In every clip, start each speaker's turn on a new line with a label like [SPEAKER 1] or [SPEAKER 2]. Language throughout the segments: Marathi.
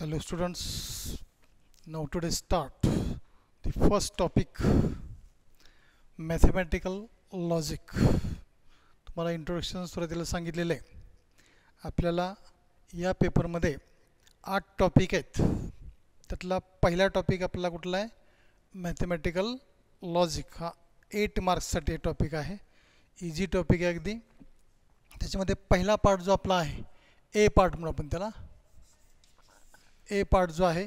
[SPEAKER 1] Hello students, now today start the first topic mathematical logic. तुम्हाला इंट्रोडक्शन सुरुवातीला सांगितलेलं आहे. आपल्याला या पेपरमध्ये आठ टॉपिक आहेत. त्यातला पहिला टॉपिक आपला कुठला आहे? मॅथमॅटिकल लॉजिक हा एट मार्क्ससाठी टॉपिक आहे. इझी टॉपिक आहे अगदी. त्याच्यामध्ये पहिला पार्ट जो आपला आहे ए पार्ट म्हणून आपण त्याला. ए पार्ट जो आहे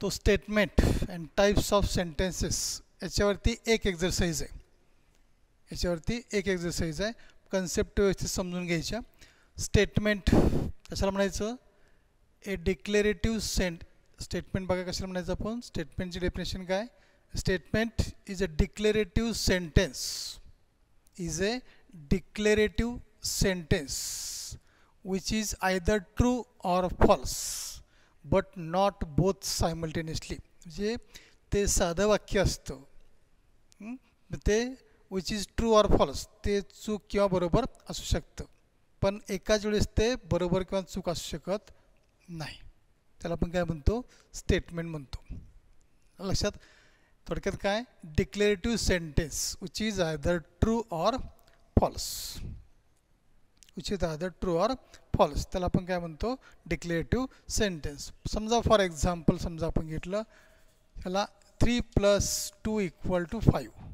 [SPEAKER 1] तो statement and types of sentences याच्यावरती एक एक्झरसाईज आहे. याच्यावरती एक एक्झरसाईज आहे. कन्सेप्ट व्यवस्थित समजून घ्यायच्या. स्टेटमेंट कशाला म्हणायचं? ए डिक्लेरेटिव्ह सेंट स्टेटमेंट बघा कशाला म्हणायचं आपण? स्टेटमेंटची डेफिनेशन काय? Statement is a declarative sentence is a declarative sentence which is either true or false but not both simultaneously म्हणजे ते साधं वाक्य असतं ते which is true or false ते चूक किंवा बरोबर असू शकतं. पण एकाच वेळेस ते बरोबर किंवा चूक असू शकत नाही. त्याला आपण काय म्हणतो? स्टेटमेंट म्हणतो. लक्षात? थोडक्यात काय? Declarative sentence which is either true or false which is either true or false त्याला आपण काय म्हणतो? डिक्लेरेटिव्ह सेंटेन्स समजा फॉर एक्झाम्पल समजा आपण घेतलं ह्याला three plus two equal to five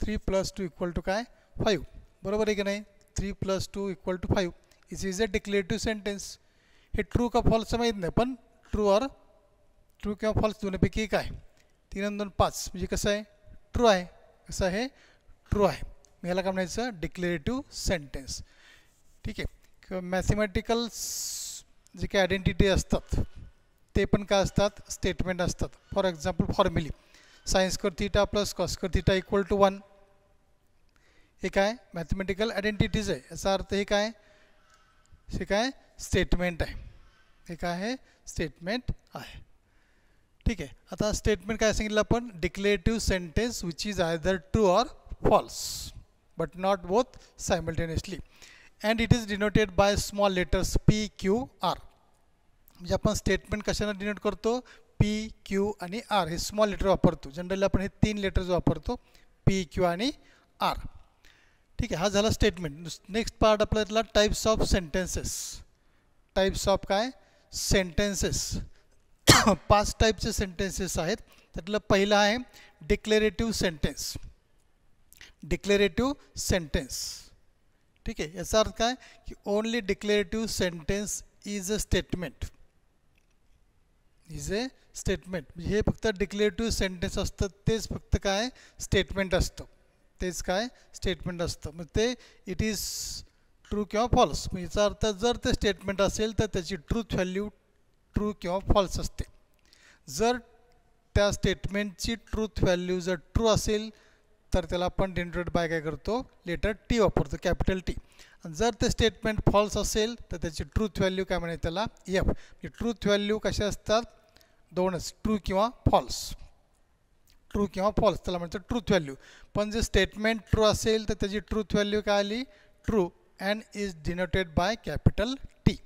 [SPEAKER 1] three plus two equal to काय? फाईव्ह बरोबर आहे की नाही? Three plus two equal to five is is a declarative sentence हे ट्रू का फॉल्स माहीत नाही पण ट्रू ऑर ट्रू किंवा फॉल्स दोन्हीपैकी एक आहे. तीन आणि दोन पाच. म्हणजे कसं आहे? ट्रू आहे. कसं आहे? ट्रू आहे. मी ह्याला काय म्हणायचं? डिक्लेरेटिव्ह सेंटेन्स ठीक आहे. किंवा मॅथमॅटिकल जे काही आयडेंटिटी असतात ते पण काय असतात? स्टेटमेंट असतात. For example formulae sine square theta plus cos square theta equal to one हे काय? मॅथमॅटिकल आयडेंटिटीज आहे. याचा अर्थ हे काय? हे काय? स्टेटमेंट आहे. हे काय आहे? स्टेटमेंट आहे. ठीक आहे. आता स्टेटमेंट काय सांगितलं आपण? Declarative sentence which is either true or false but not both simultaneously and it is denoted by small letters p q r म्हणजे आपण स्टेटमेंट कशाने डिनोट करतो? पी क्यू आणि आर हे स्मॉल लेटर वापरतो. जनरली आपण हे तीन लेटर्स वापरतो. पी क्यू आणि आर ठीक आहे हा झाला स्टेटमेंट नेक्स्ट पार्ट आपला इथला types of sentences types of काय? सेंटेन्सेस पाच टाईपचे सेंटेन्सेस आहेत. त्यातलं पहिलं आहे डिक्लेरेटिव्ह सेंटेन्स डिक्लेरेटिव्ह सेंटेन्स ठीक आहे. याचा अर्थ काय? की only declarative sentence is a statement is a statement म्हणजे हे फक्त डिक्लेरेटिव्ह सेंटेन्स असतं तेच फक्त काय? स्टेटमेंट असतं. तेच काय? स्टेटमेंट असतं. मग ते इट इज ट्रू किंवा फॉल्स मग याचा अर्थ जर ते स्टेटमेंट असेल तर त्याची ट्रूथ व्हॅल्यू ट्रू किंवा फॉल्स असते. जर त्या स्टेटमेंटची ट्रूथ व्हॅल्यू जर ट्रू असेल तर त्याला आपण डिनोटेड बाय काय करतो? लेटर टी वापरतो कॅपिटल टी आणि जर ते स्टेटमेंट फॉल्स असेल तर त्याची ट्रूथ व्हॅल्यू काय म्हणे त्याला? एफ म्हणजे ट्रूथ व्हॅल्यू कशा असतात? दोनच ट्रू किंवा फॉल्स ट्रू किंवा फॉल्स त्याला म्हणतं ट्रूथ व्हॅल्यू पण जर स्टेटमेंट ट्रू असेल तर त्याची ट्रूथ व्हॅल्यू काय आली? True and is denoted by capital T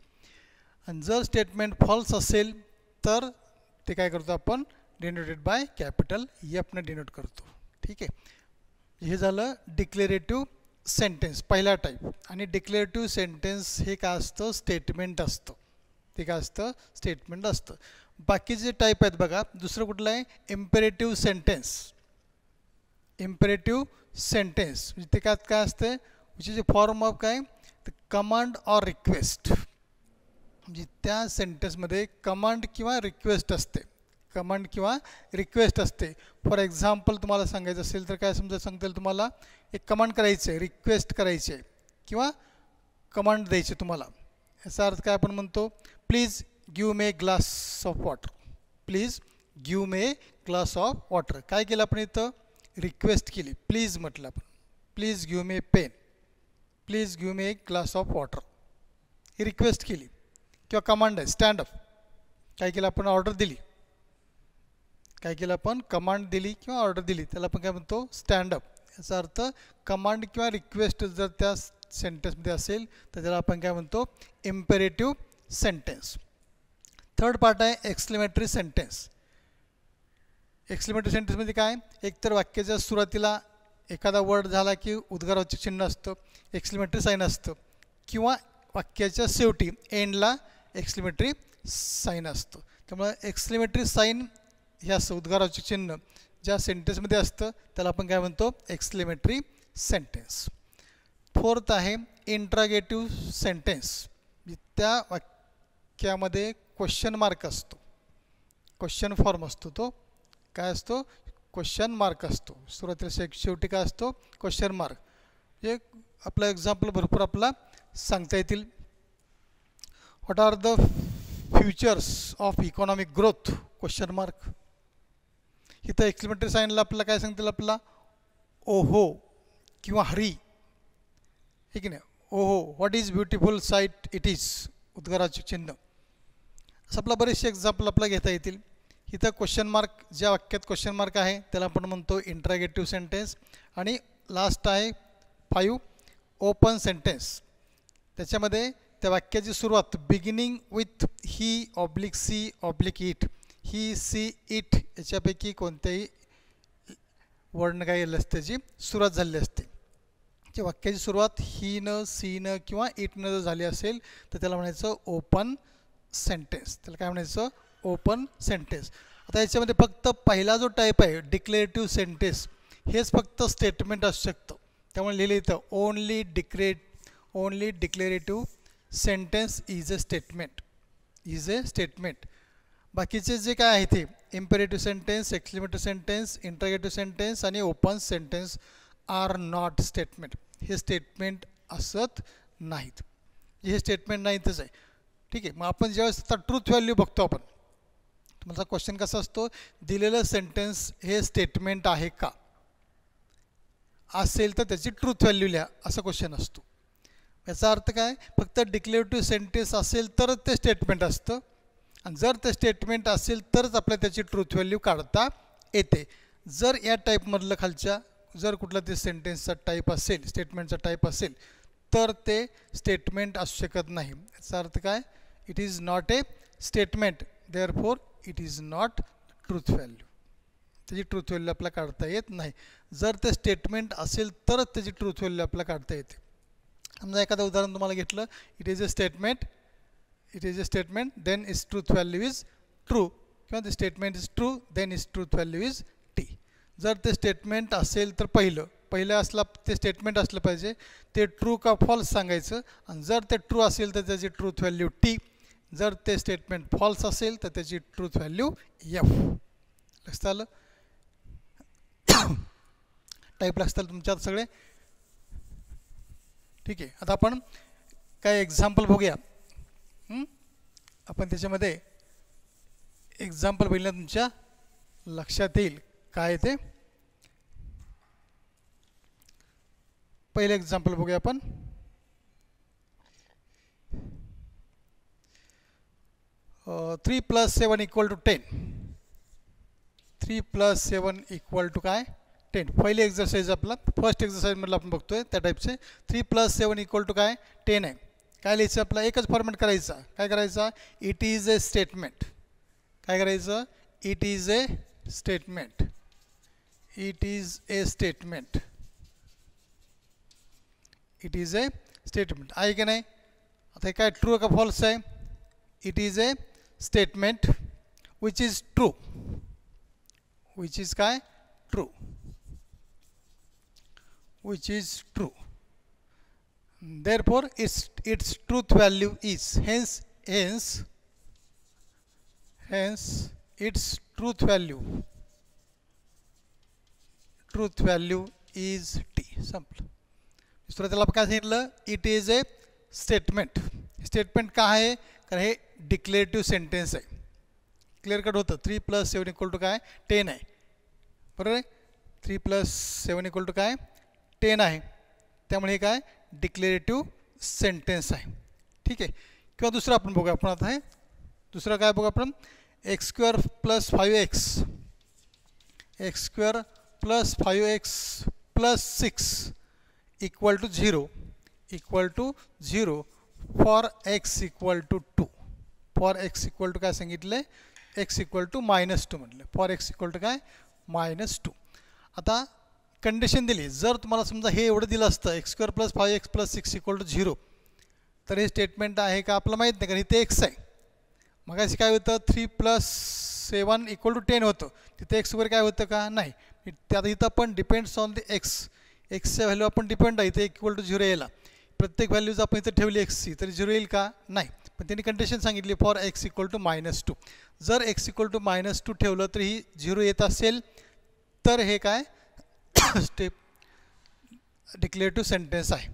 [SPEAKER 1] आणि जर स्टेटमेंट फॉल्स असेल तर ते काय करतो आपण? डिनोटेड बाय कॅपिटल एफनं डिनोट करतो. ठीक आहे? हे झालं डिक्लेरेटिव्ह सेंटेन्स पहिला टाईप आणि डिक्लेरेटिव्ह सेंटेन्स हे काय असतं? स्टेटमेंट असतं. ते काय असतं? स्टेटमेंट असतं. बाकीचे टाईप आहेत बघा दुसरं कुठलं आहे? इम्पेरेटिव्ह सेंटेन्स इम्पेरेटिव्ह सेंटेन्स म्हणजे ते काय काय असतं which is a form of काय कमांड ऑर रिक्वेस्ट म्हणजे त्या सेंटेन्समध्ये कमांड किंवा रिक्वेस्ट असते. कमांड किंवा रिक्वेस्ट असते. फॉर एक्झाम्पल तुम्हाला सांगायचं असेल तर काय समजा सांगता येईल तुम्हाला? एक कमांड करायचं आहे रिक्वेस्ट करायची आहे किंवा कमांड द्यायची तुम्हाला. याचा अर्थ काय आपण म्हणतो? Please give me glass of water please give me glass of water काय केलं आपण इथं? रिक्वेस्ट केली. प्लीज म्हटलं आपण. Please give me pen please give me glass of water he request केली. किंवा कमांड आहे. स्टँडअप काय केलं? आपण ऑर्डर दिली. काय केलं आपण? कमांड दिली किंवा ऑर्डर दिली. त्याला आपण काय म्हणतो? स्टँडअप याचा अर्थ कमांड किंवा रिक्वेस्ट जर त्या सेंटेन्समध्ये असेल तर त्याला आपण काय म्हणतो? इम्पेरेटिव्ह सेंटेन्स थर्ड पार्ट आहे एक्सक्लेमेटरी सेंटेन्स एक्सक्लेमेटरी सेंटेन्समध्ये काय? एकतर वाक्याच्या सुरुवातीला एखादा वर्ड झाला की उद्गाराचे चिन्ह असतं एक्सक्लेमेटरी साईन असतं किंवा वाक्याच्या शेवटी एंडला एक्सक्लेमेटरी साईन असतो. त्यामुळे एक्सक्लेमेटरी साईन ह्या उद्गाराचे चिन्ह ज्या सेंटेन्समध्ये असतं त्याला आपण काय म्हणतो? एक्सक्लेमेटरी सेंटेन्स फोर्थ आहे इंट्रागेटिव्ह म्हणजे सेंटेन्स त्या वाक्यामध्ये क्वेश्चन मार्क असतो. क्वेश्चन फॉर्म असतो तो. काय असतो? क्वेश्चन मार्क असतो. सुरुवातीला शे शेवटी काय असतो? क्वेश्चन मार्क एक आपलं एक्झाम्पल भरपूर आपला सांगता येतील. What are the futures of economic growth question mark इथं एक्सप्लेमेंटरी साईनला आपल्याला काय सांगतील आपला ओहो किंवा हरी. हे की नाही? ओहो what is beautiful sight it is उद्गाराचे चिन्ह. असं आपला बरेचसे एक्झाम्पल आपल्याला घेता येतील. इथं क्वेश्चन मार्क ज्या वाक्यात क्वेश्चन मार्क आहे त्याला आपण म्हणतो इंट्रागेटिव्ह सेंटेन्स आणि लास्ट आहे फाईव्ह ओपन सेंटेन्स त्याच्यामध्ये त्या वाक्याची सुरुवात beginning with he oblique she oblique it he she it याच्यापैकी कोणत्याही वर्ण काय असते त्याची सुरुवात झालेली असते. जे वाक्याची सुरुवात ही न सी न किंवा इटनं जर झाली असेल तर त्याला म्हणायचं ओपन सेंटेन्स. त्याला काय म्हणायचं? Open sentence. आता याच्यामध्ये फक्त पहिला जो टाईप आहे डिक्लेरेटिव्ह सेंटेन्स हेच फक्त स्टेटमेंट असू शकतं. त्यामुळे लिहिलं इथं only डिक्रेट only declarative sentence is a statement is a statement बाकीचे जे काय आहे ते imperative sentence exclamatory sentence interrogative sentence आणि open sentence are not statement हे स्टेटमेंट असत नाहीत. हे स्टेटमेंट नाहीतच आहे. ठीक आहे मग आपण ज्यावेळेस आता ट्रूथ व्हॅल्यू बघतो आपण तुमचा क्वेश्चन कसा असतो? दिलेलं सेंटेन्स हे स्टेटमेंट आहे का? असेल तर त्याची ट्रूथ व्हॅल्यू लिहा असा क्वेश्चन असतो. याचा अर्थ काय? फक्त डिक्लेरेटिव्ह सेंटेन्स असेल तरच ते स्टेटमेंट असतं. आणि जर ते स्टेटमेंट असेल तरच आपल्याला त्याची ट्रूथ व्हॅल्यू काढता येते. जर या टाईपमधलं खालच्या जर कुठला ते सेंटेन्सचा टाईप असेल स्टेटमेंटचा टाईप असेल तर ते स्टेटमेंट असू शकत नाही. याचा अर्थ काय? It is not a statement therefore it is not truth value त्याची ट्रूथ व्हॅल्यू आपल्याला काढता येत नाही. जर ते स्टेटमेंट असेल तरच त्याची ट्रूथ व्हॅल्यू आपल्याला काढता येते. समजा एखादं उदाहरण तुम्हाला घेतलं. It is a statement it is a statement then is truth value is true किंवा the statement is true then is truth value is T जर ते स्टेटमेंट असेल तर पहिलं. पहिलं असला ते स्टेटमेंट असलं पाहिजे. ते ट्रू का फॉल्स सांगायचं. आणि जर ते ट्रू असेल तर त्याची ट्रूथ व्हॅल्यू टी जर ते स्टेटमेंट फॉल्स असेल तर त्याची ट्रूथ व्हॅल्यू एफ लक्षात आलं? टाईप लक्षात तुमच्यात सगळे? ठीक आहे. आता आपण काय एक्झाम्पल बघूया. आपण त्याच्यामध्ये एक्झाम्पल बघितलं तुमच्या लक्षात येईल. काय ते? पहिलं एक्झाम्पल बघूया आपण. Three plus seven equal to ten three plus seven equal to काय? टेन पहिली एक्झरसाईज आपला फर्स्ट एक्झरसाईजमधला आपण बघतोय त्या टाईपचे three plus seven equal to काय? टेन आहे. काय लिहायचं आपला एकच फॉर्मेट करायचा. काय करायचा? इट इज ए स्टेटमेंट काय करायचं? It is a statement it is a statement it is a statement आहे की नाही? आता हे काय ट्रू का फॉल्स आहे? It is a statement which is true which is काय? True which is true. Therefore, its, its truth value is hence hence hence its truth value. Truth value is t संपलं दुसरं काय सांगितलं it is a statement statement का आहे कारण हे डिक्लेरेटिव्ह सेंटेन्स आहे क्लिअर कट होतं three plus seven equal to काय टेन आहे बरोबर आहे three plus seven equal to काय टेन आहे त्यामुळे हे काय? डिक्लेरेटिव्ह सेंटेन्स आहे. ठीक आहे? किंवा दुसरं आपण बघूया. आपण आता आहे दुसरं काय बघू आपण? X square plus five x x square plus five x plus six equal to zero equal to zero for x equal to two for x equal to काय सांगितलं आहे x equal to minus two म्हटलं फॉर एक्स इक्वल टू काय? मायनस टू आता कंडिशन दिली. जर तुम्हाला समजा हे एवढं दिलं असतं x square plus five x plus six equal to zero तर हे स्टेटमेंट आहे का आपलं माहीत नाही कारण इथे एक्स आहे. मग असे काय होतं three plus seven equal to ten होतं. तिथे एक्स वगैरे काय होतं का? नाही. त्यात इथं पण डिपेंड्स ऑन द एक्स एक्सच्या व्हॅल्यू आपण डिपेंड आहे इथे इक्वल टू झिरो यायला. प्रत्येक व्हॅल्यूज आपण इथं ठेवली एक्सची तर झिरो येईल का? नाही. पण त्यांनी कंडिशन सांगितली for x equal to minus two जर x equal to minus two ठेवलं तर ही झिरो येत असेल तर हे काय? स्टेप डिक्लेरेटिव्ह सेंटेन्स आहे.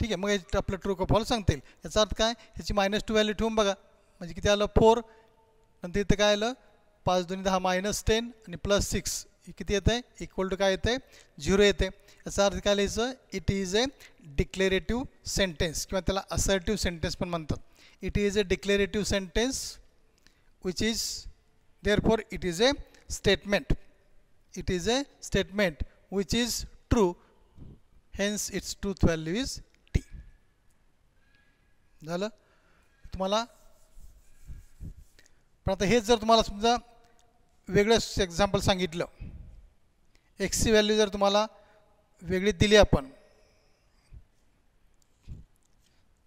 [SPEAKER 1] ठीक आहे मग हे आपलं ट्रू का फॉल सांगता येईल याचा अर्थ काय? ह्याची मायनस टू व्हॅल्यू ठेवून बघा. म्हणजे किती आलं? फोर नंतर इथं काय आलं? पाच दोन्ही दहा मायनस टेन आणि प्लस सिक्स किती येतं आहे इक्वल टू काय येतं आहे झिरो येते याचा अर्थ काय लिहायचं? It is a declarative sentence किंवा त्याला असर्टिव्ह सेंटेन्स पण म्हणतात. It is a declarative sentence which is therefore it is a statement it is a statement which is true hence its truth value is T झालं? तुम्हाला पण आता हेच जर तुम्हाला समजा वेगळं एक्झाम्पल सांगितलं. एक्सची व्हॅल्यू जर तुम्हाला वेगळी दिली आपण.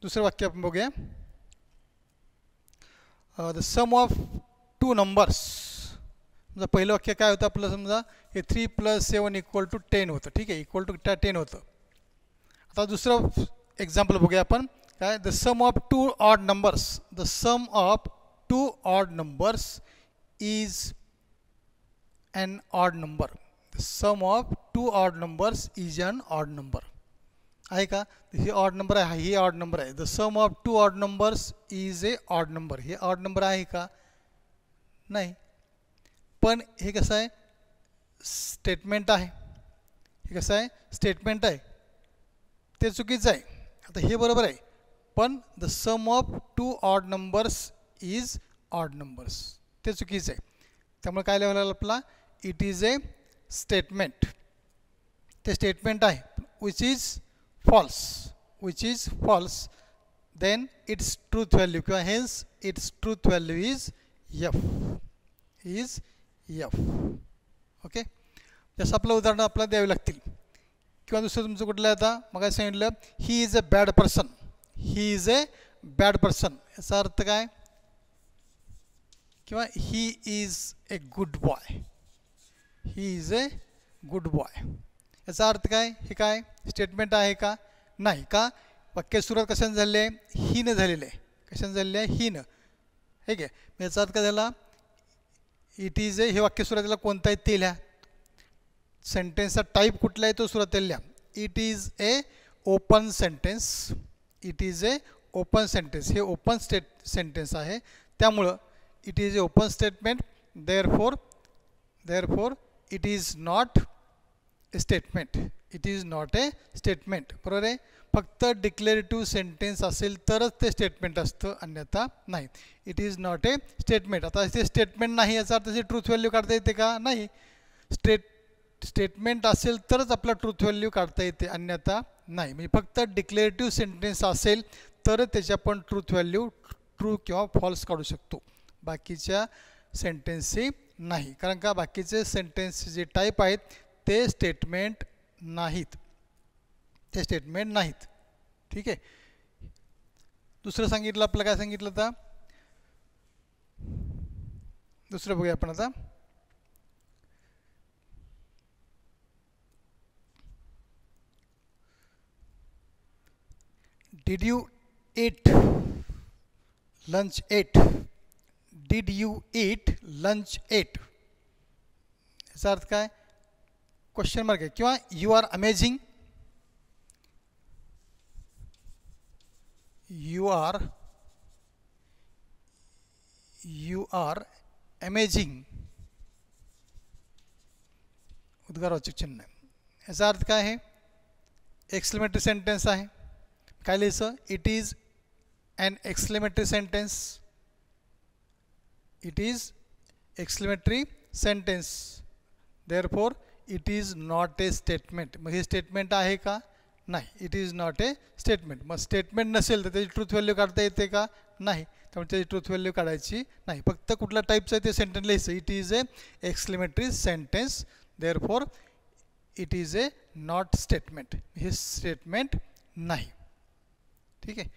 [SPEAKER 1] दुसरं वाक्य आपण बघूया. The sum of two numbers समजा पहिलं वाक्य काय होतं आपलं समजा? हे three plus seven equal to ten होतं. ठीक आहे? इक्वल टू टेन होतं. आता दुसरं एक्झाम्पल बघूया आपण. काय? The sum of two odd numbers the sum of two odd numbers is an odd number sum of two odd numbers is an odd number आहे का? हे ऑड नंबर आहे. हे ऑड नंबर आहे. The sum of two odd numbers is a odd number हे ऑड नंबर आहे का? नाही. पण हे कसं आहे? स्टेटमेंट आहे. हे कसं आहे? स्टेटमेंट आहे. ते चुकीचं आहे. आता हे बरोबर आहे. पण the sum of two odd numbers is odd numbers ते चुकीचं आहे. त्यामुळे काय लिहावं आपला? इट इज ए स्टेटमेंट ते स्टेटमेंट आहे. Which is false which is false then its truth value किंवा hence its truth value is F is F okay जसं आपलं उदाहरणं आपल्याला द्यावी लागतील. किंवा दुसरं तुमचं कुठलं आहे आता? मग सांगितलं he is a bad person he is a bad person याचा अर्थ काय? किंवा he is a good boy he is a good boy याचा अर्थ काय? हे काय? स्टेटमेंट आहे का? नाही का? वाक्य सुरुवात कशाने झालेली आहे? हीनं झालेलं आहे. कशाने झालेलं आहे? हीनं ठीक आहे? याचा अर्थ काय झाला? इट इज ए हे वाक्य सुरुवातीला कोणता आहे ते लिहा सेंटेन्सचा टाईप कुठला आहे तो सुरुवातीला लिहा it is a open sentence it is a open sentence हे ओपन स्टेट सेंटेन्स आहे. त्यामुळं it is a open statement therefore therefore it is not a statement it is not a statement बरोबर आहे? फक्त डिक्लेरेटिव्ह सेंटेन्स असेल तरच ते स्टेटमेंट असतं अन्यथा नाही. It is not a statement आता ते स्टेटमेंट नाही याचा अर्थ ट्रूथ व्हॅल्यू काढता येते का? नाही. स्टेट स्टेटमेंट असेल तरच आपला ट्रूथ व्हॅल्यू काढता येते अन्यथा नाही. म्हणजे फक्त डिक्लेरेटिव्ह सेंटेन्स असेल तरच त्याच्या पण ट्रूथ व्हॅल्यू ट्रू किंवा फॉल्स काढू शकतो. बाकीच्या सेंटेन्सची नाही. कारण का? बाकीचे सेंटेन्स जे टाईप आहेत ते स्टेटमेंट नाहीत. ते स्टेटमेंट नाहीत. ठीक आहे? दुसरं सांगितलं आपलं काय सांगितलं आता? दुसरं बघूया आपण आता. Did you ate lunch ate did you ate lunch ate याचा अर्थ काय? क्वेश्चन मार्क आहे. किंवा you are amazing you are you are amazing उद्गारवाचक चिन्ह याचा अर्थ काय आहे? एक्सप्लेमेटरी सेंटेन्स आहे. काय लिहायचं? It is an exclamatory sentence it is sentence therefore it is not a statement मग हे स्टेटमेंट आहे का? नाही. It is not a statement मग स्टेटमेंट नसेल तर त्याची ट्रूथ व्हॅल्यू काढता येते का? नाही. त्यामुळे त्याची ट्रूथ व्हॅल्यू काढायची नाही. फक्त कुठल्या टाईपचं आहे ते सेंटेन्स लिहायचं. It is a exclamatory sentence therefore it is a not statement हे स्टेटमेंट नाही. ठीक आहे?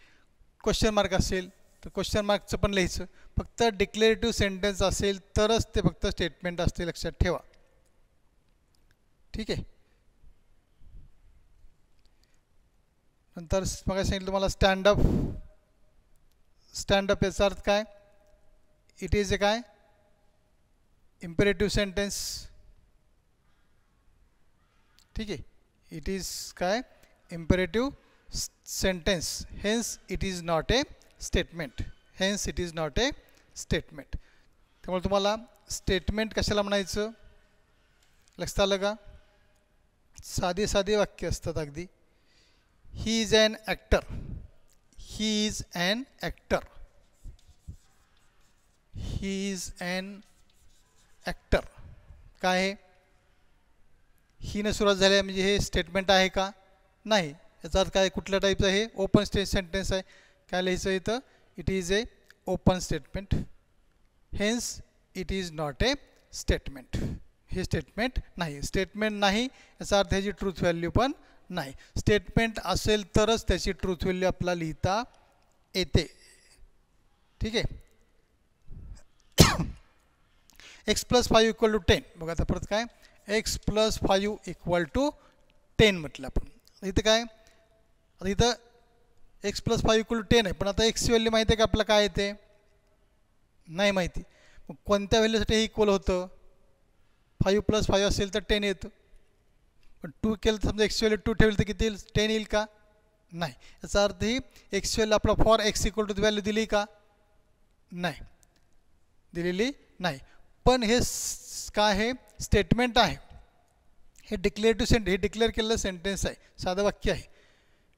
[SPEAKER 1] क्वेश्चन मार्क असेल तर क्वेश्चन मार्कचं पण लिहायचं. फक्त डिक्लेरेटिव्ह सेंटेन्स असेल तरच ते फक्त स्टेटमेंट असते लक्षात ठेवा. ठीक आहे? नंतर मग सांगितलं तुम्हाला स्टँडअप स्टँडअप याचा अर्थ काय? इट इज ए काय? इम्पेरेटिव्ह सेंटेन्स ठीक आहे. इट इज काय? Imperative sentence hence it is not a statement hence it is not a statement त्यामुळे तुम्हाला स्टेटमेंट कशाला म्हणायचं? लक्षात आलं का? साधे साधे वाक्य असतात अगदी. He is an actor he is an actor he is an actor काय आहे? हीनं सुरुवात झाली म्हणजे हे स्टेटमेंट आहे का? नाही. याचा अर्थ काय कुठल्या टाईपचं आहे? ओपन स्टे सेंटेन्स आहे. काय लिहायचं इथं? It is a open statement hence it is not a statement हे स्टेटमेंट नाही. स्टेटमेंट नाही. याचा अर्थ ह्याची ट्रूथ व्हॅल्यू पण नाही. स्टेटमेंट असेल तरच त्याची ट्रूथ व्हॅल्यू आपला लिहिता येते. ठीक आहे? X plus five equal to ten बघा आता परत काय? X plus five equal to ten म्हटलं आपण. इथं काय? आता इथं x plus five equal to ten आहे. पण आता एक्सची व्हॅल्यू माहिती आहे का आपलं काय येते? नाही माहिती. मग कोणत्या व्हॅल्यूसाठी हे इक्वल होतं? फाईव्ह प्लस फाईव्ह असेल तर टेन येतं. पण टू केलं तर समजा एक्स व्हॅल्यू टू ठेवलं तर किती येईल? टेन येईल का? नाही. याचा अर्थ ही एक्स व्हॅल्यू आपला for x equal to value दिली का? नाही. दिलेली नाही. पण हे काय आहे? स्टेटमेंट आहे. हे डिक्लेअर टू सेंट हे डिक्लेअर केलेलं सेंटेन्स आहे. साधं वाक्य आहे.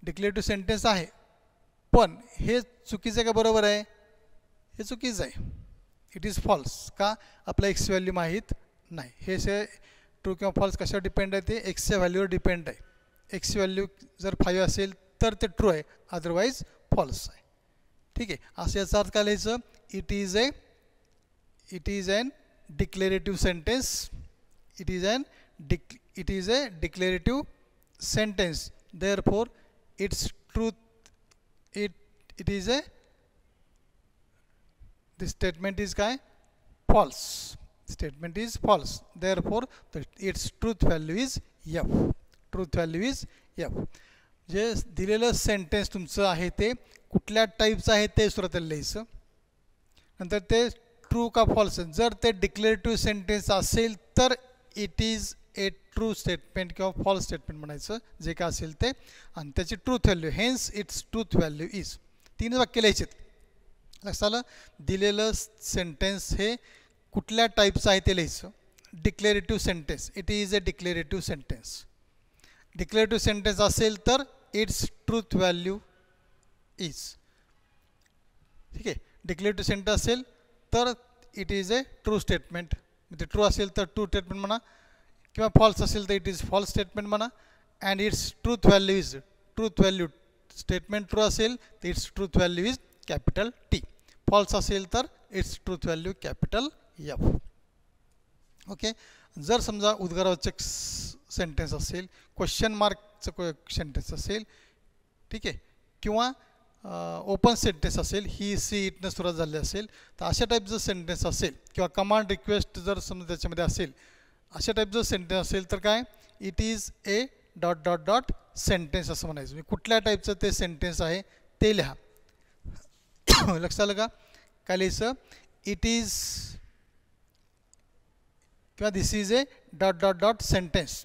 [SPEAKER 1] डिक्लेअर टू सेंटेन्स आहे. पण हे चुकीचं आहे का बरोबर आहे? हे चुकीचं आहे. इट इज फॉल्स का? आपला एक्स व्हॅल्यू माहीत नाही. हे से ट्रू किंवा फॉल्स कशावर डिपेंड आहे ते? एक्सच्या व्हॅल्यूवर डिपेंड आहे. एक्स व्हॅल्यू जर फाईव्ह असेल तर ते ट्रू आहे. अदरवाईज फॉल्स आहे. ठीक आहे? असं याचा अर्थ काय लिहायचं? It is a it is an declarative sentence it is an Dick it is a declarative sentence therefore its truth it it is a this statement is काय? False statement is false. Therefore the, its truth value is f. Truth value is f. जे दिलेलं सेंटेन्स तुमचं आहे ते कुठल्या टाईपचं आहे ते सुरुवातीला लिहायचं. नंतर ते ट्रू का फॉल्स जर ते डिक्लेरेटिव्ह सेंटेन्स असेल तर it is a true statement किंवा फॉल्स स्टेटमेंट म्हणायचं जे काय असेल ते. आणि त्याची truth value hence its truth value is तीन वाक्य लिहायचे लक्षात आलं? दिलेलं सेंटेन्स हे कुठल्या टाईपचं आहे ते लिहायचं? Declarative sentence it is a declarative sentence declarative sentence असेल तर इट्स ट्रूथ व्हॅल्यू इज ठीक आहे? डिक्लेरेटिव्ह सेंटेन्स असेल तर it is a true statement म्हणजे ट्रू असेल तर ट्रू स्टेटमेंट म्हणा किंवा फॉल्स असेल तर इट इज फॉल्स स्टेटमेंट म्हणा and its truth value is truth value statement true असेल तर its truth value is capital T false असेल तर its truth value capital F okay जर समजा उद्गारवाचक सेंटेन्स असेल क्वेश्चन मार्कचं सेंटेन्स असेल ठीक आहे. किंवा ओपन सेंटेन्स असेल ही सी इटनं सुरुवात झाली असेल तर अशा टाईपचं सेंटेन्स असेल किंवा कमांड रिक्वेस्ट जर समजा त्याच्यामध्ये असेल अशा टाईपचं सेंटेन्स असेल तर काय? It is a dot dot dot sentence असं म्हणायचं. म्हणजे कुठल्या टाईपचं ते सेंटेन्स आहे ते लिहा. लक्षात आलं का? काय लिहायचं? इट इज किंवा this is a dot dot dot sentence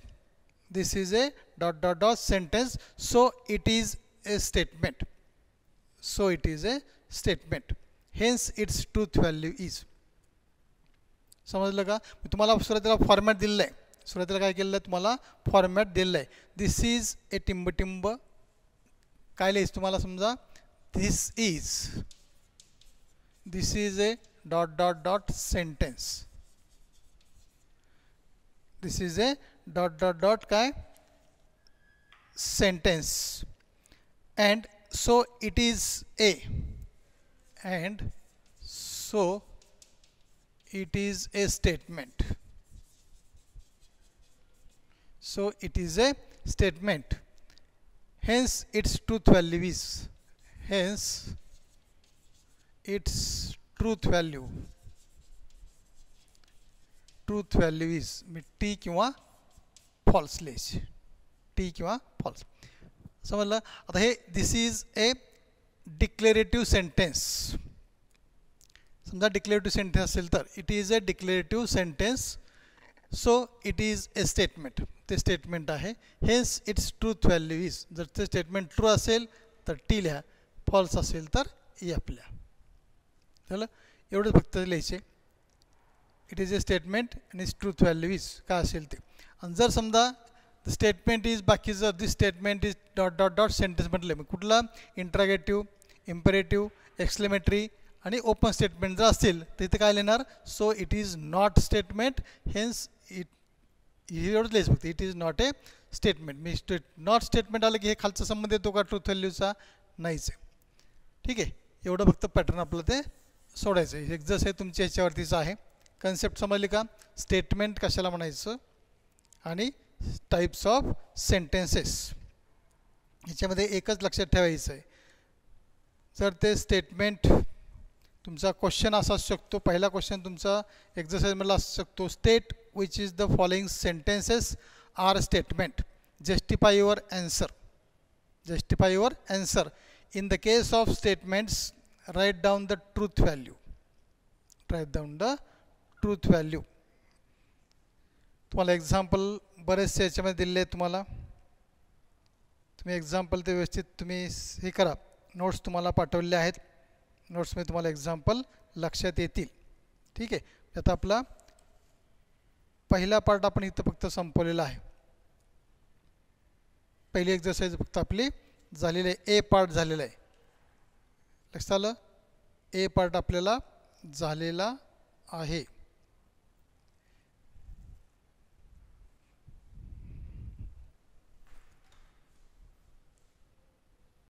[SPEAKER 1] this is a dot dot dot sentence so it is a statement so it is a statement hence its truth value is समजलं का? मी तुम्हाला सुरुवातीला फॉर्मॅट दिलेलं आहे सुरुवातीला काय केलेलं आहे तुम्हाला फॉर्मॅट दिलेलं आहे दिस इज ए टिंबटिंब. काय लिहायचं तुम्हाला समजा? This is this is a dot dot dot sentence this is a dot dot dot काय sentence. And so it is a. And so it is a statement. So it is a statement. Hence its truth value is hence its truth value truth value is me T किंवा फॉल्स लिहायची टी किंवा फॉल्स समजलं आता हे this is a declarative sentence समजा डिक्लेरेटिव्ह सेंटेन्स असेल तर it is a declarative sentence so it is a statement ते स्टेटमेंट आहे. Hence its truth value is जर ते स्टेटमेंट ट्रू असेल तर टी लिहा. फॉल्स असेल तर ई आपल्या. झालं? एवढंच फक्त लिहायचे. इट इज अ स्टेटमेंट आणि इज ट्रूथ व्हॅल्यू इज काय असेल ते आणि जर समजा द स्टेटमेंट इज बाकीचं this statement is dot dot dot sentence म्हटलं मी कुठला इंट्रागेटिव्ह इम्पेरेटिव्ह एक्सलेमेटरी आणि ओपन स्टेटमेंट जर असतील तर इथं काय लिहिणार so it is not statement hence it एवढंच लिहायचं फक्त it is not a statement me state not statement आलं की हे खालचा संबंध येतो का ट्रूथ व्हॅल्यूचा नाहीच आहे ठीक आहे एवढं फक्त पॅटर्न आपलं ते सोडायचं आहे जसं आहे तुमच्या ह्याच्यावरतीच आहे कन्सेप्ट समजली का? स्टेटमेंट कशाला म्हणायचं? आणि टाईप्स ऑफ सेंटेन्सेस ह्याच्यामध्ये एकच लक्षात ठेवायचं आहे. जर ते स्टेटमेंट तुमचा क्वेश्चन असा असू शकतो पहिला क्वेश्चन तुमचा एक्झरसाईजमधला असू शकतो. State which is the following sentences are statement justify your answer justify your answer in the case of statements write down the truth value write down the truth value तुम्हाला एक्झाम्पल बरेचसे याच्यामध्ये दिलेले आहेत तुम्हाला. तुम्ही एक्झाम्पल ते व्यवस्थित तुम्ही हे करा. नोट्स तुम्हाला पाठवलेले आहेत. नोट्समध्ये तुम्हाला एक्झाम्पल लक्षात येतील. ठीक आहे? आता आपला पहिला पार्ट आपण इथं फक्त संपवलेला आहे. पहिली एक्झरसाईज फक्त आपली झालेली आहे. ए पार्ट झालेला आहे. लक्षात आलं? ए पार्ट आपल्याला झालेला आहे.